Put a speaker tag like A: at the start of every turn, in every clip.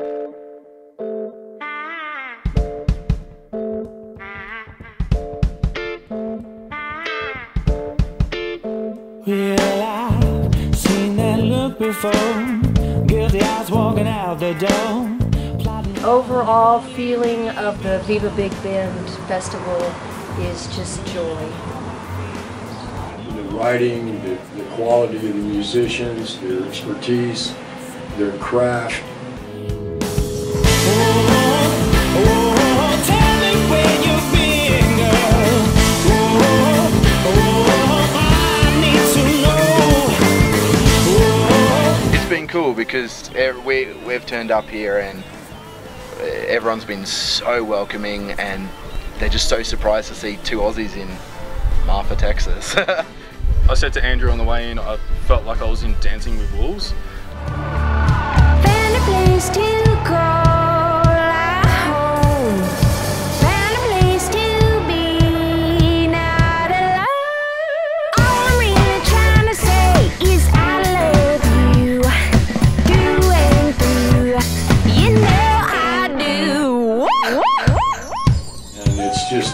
A: Well, I've seen that look before. Guilty eyes walking out the door. Plotting
B: overall feeling of the Viva Big Bend Festival is just joy.
C: the writing, the, the quality of the musicians, their expertise, their craft.
A: Been
D: cool because we we've turned up here and everyone's been so welcoming and they're just so surprised to see two Aussies in Marfa, Texas.
E: I said to Andrew on the way in, I felt like I was in Dancing with Wolves.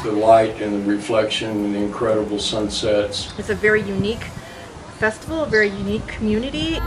C: The light and the reflection and the incredible sunsets.
F: It's a very unique festival, a very unique community.